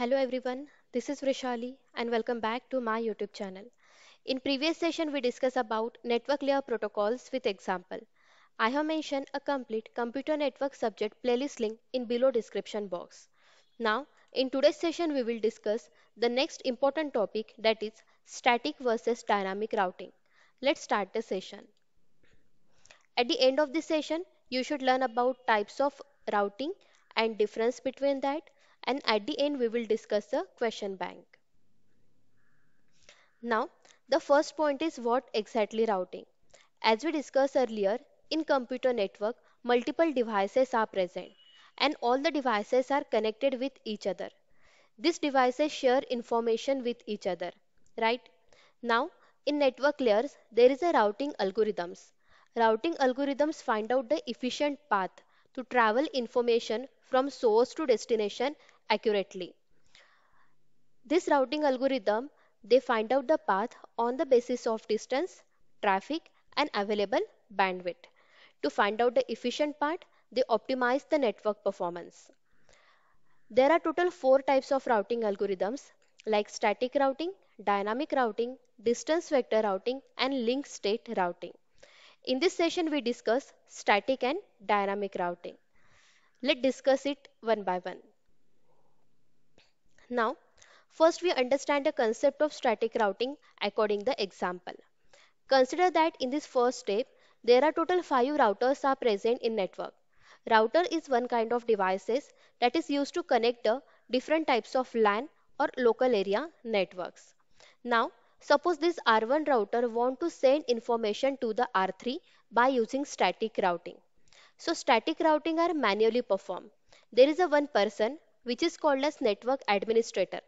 Hello everyone, this is Vrushali and welcome back to my YouTube channel. In previous session we discussed about network layer protocols with example. I have mentioned a complete computer network subject playlist link in below description box. Now in today's session we will discuss the next important topic that is static versus dynamic routing. Let's start the session. At the end of this session, you should learn about types of routing and difference between that and at the end we will discuss the question bank. Now, the first point is what exactly routing. As we discussed earlier, in computer network, multiple devices are present and all the devices are connected with each other. These devices share information with each other, right? Now, in network layers, there is a routing algorithms. Routing algorithms find out the efficient path to travel information from source to destination accurately. This routing algorithm, they find out the path on the basis of distance, traffic and available bandwidth. To find out the efficient part, they optimize the network performance. There are total four types of routing algorithms like static routing, dynamic routing, distance vector routing and link state routing. In this session we discuss static and dynamic routing. Let's discuss it one by one. Now, first we understand the concept of static routing according the example. Consider that in this first step, there are total 5 routers are present in network. Router is one kind of devices that is used to connect the different types of LAN or local area networks. Now, suppose this R1 router want to send information to the R3 by using static routing. So static routing are manually performed. There is a one person which is called as network administrator.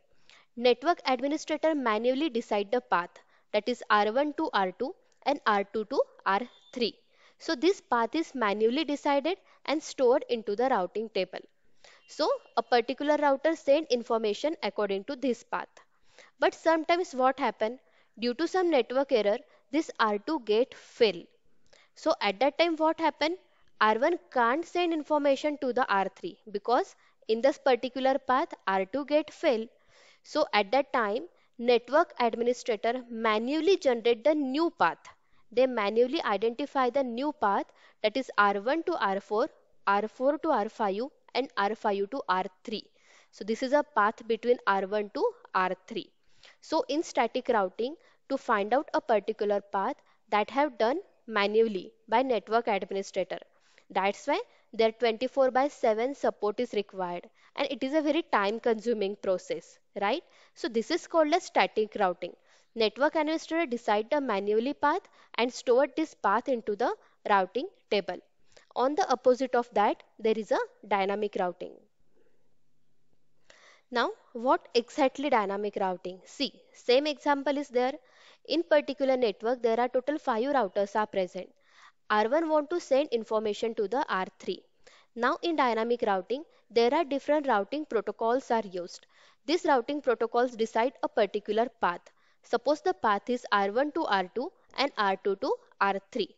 Network administrator manually decide the path that is R1 to R2 and R2 to R3. So this path is manually decided and stored into the routing table. So a particular router send information according to this path. But sometimes what happen due to some network error this R2 gate fail. So at that time what happen R1 can't send information to the R3 because in this particular path R2 gate fail. So at that time network administrator manually generate the new path. They manually identify the new path that is R1 to R4, R4 to R5 and R5 to R3. So this is a path between R1 to R3. So in static routing to find out a particular path that have done manually by network administrator. That's why their 24 by 7 support is required and it is a very time consuming process, right? So this is called as static routing. Network administrator decide the manually path and store this path into the routing table. On the opposite of that, there is a dynamic routing. Now, what exactly dynamic routing? See, same example is there. In particular network, there are total 5 routers are present. R1 want to send information to the R3. Now in dynamic routing, there are different routing protocols are used. These routing protocols decide a particular path. Suppose the path is R1 to R2 and R2 to R3.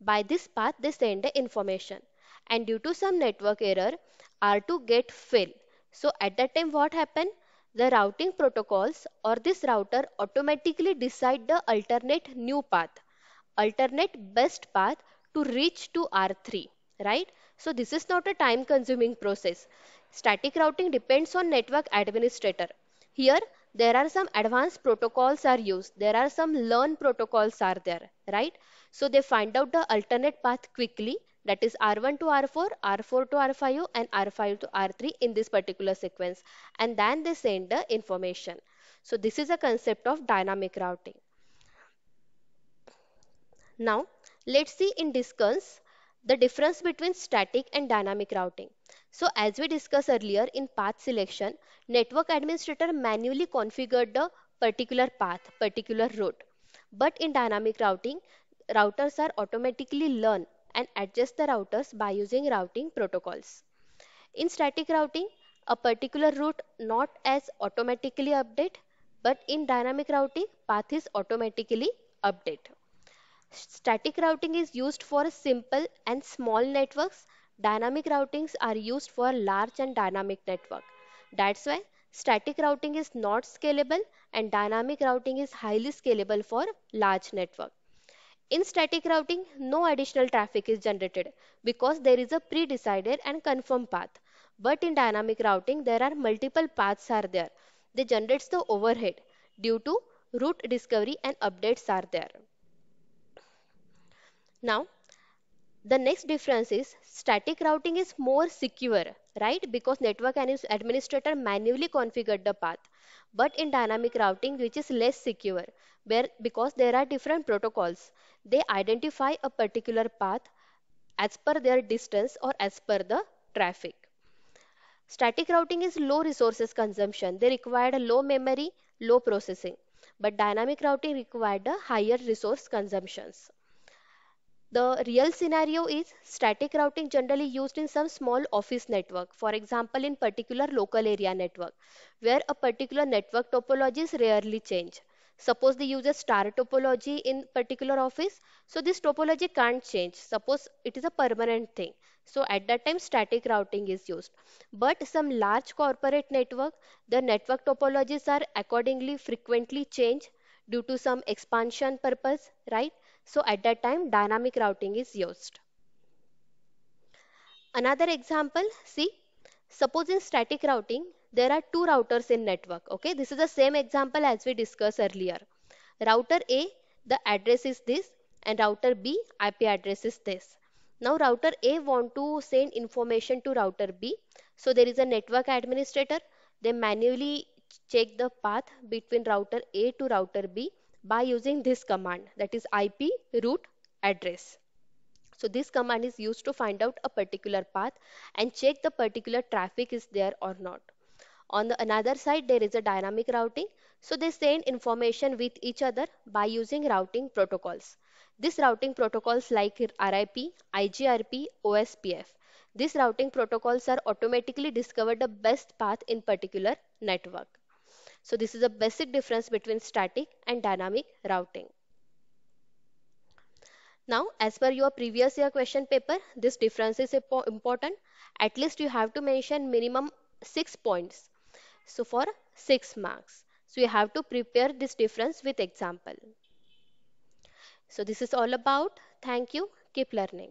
By this path, they send the information. And due to some network error, R2 get fail so at that time what happened? The routing protocols or this router automatically decide the alternate new path, alternate best path to reach to R3, right? So this is not a time consuming process. Static routing depends on network administrator. Here there are some advanced protocols are used. There are some learn protocols are there, right? So they find out the alternate path quickly that is R1 to R4, R4 to R5 and R5 to R3 in this particular sequence and then they send the information. So this is a concept of dynamic routing. Now let's see in discuss the difference between static and dynamic routing. So as we discussed earlier in path selection, network administrator manually configured the particular path, particular route. But in dynamic routing, routers are automatically learn and adjust the routers by using routing protocols. In static routing, a particular route not as automatically update, but in dynamic routing, path is automatically update. Static routing is used for simple and small networks. Dynamic routings are used for large and dynamic network. That's why Static routing is not scalable and dynamic routing is highly scalable for large network. In static routing, no additional traffic is generated because there is a pre-decided and confirmed path. But in dynamic routing, there are multiple paths are there. They generates the overhead due to route discovery and updates are there. Now, the next difference is static routing is more secure, right? Because network administrator manually configured the path. But in dynamic routing, which is less secure, where because there are different protocols, they identify a particular path as per their distance or as per the traffic. Static routing is low resources consumption. They required a low memory, low processing. But dynamic routing required a higher resource consumptions. The real scenario is static routing generally used in some small office network, for example in particular local area network, where a particular network topology is rarely changed. Suppose they use a star topology in particular office, so this topology can't change. Suppose it is a permanent thing. So at that time static routing is used. But some large corporate network, the network topologies are accordingly frequently changed due to some expansion purpose, right? So at that time dynamic routing is used. Another example, see, suppose in static routing, there are two routers in network. Okay, this is the same example as we discussed earlier. Router A, the address is this and router B, IP address is this. Now router A want to send information to router B. So there is a network administrator. They manually check the path between router A to router B by using this command that is IP route address. So this command is used to find out a particular path and check the particular traffic is there or not. On the another side there is a dynamic routing. So they send information with each other by using routing protocols. This routing protocols like RIP, IGRP, OSPF. These routing protocols are automatically discovered the best path in particular network. So this is a basic difference between static and dynamic routing. Now, as per your previous year question paper, this difference is important. At least you have to mention minimum 6 points. So for 6 marks. So you have to prepare this difference with example. So this is all about. Thank you. Keep learning.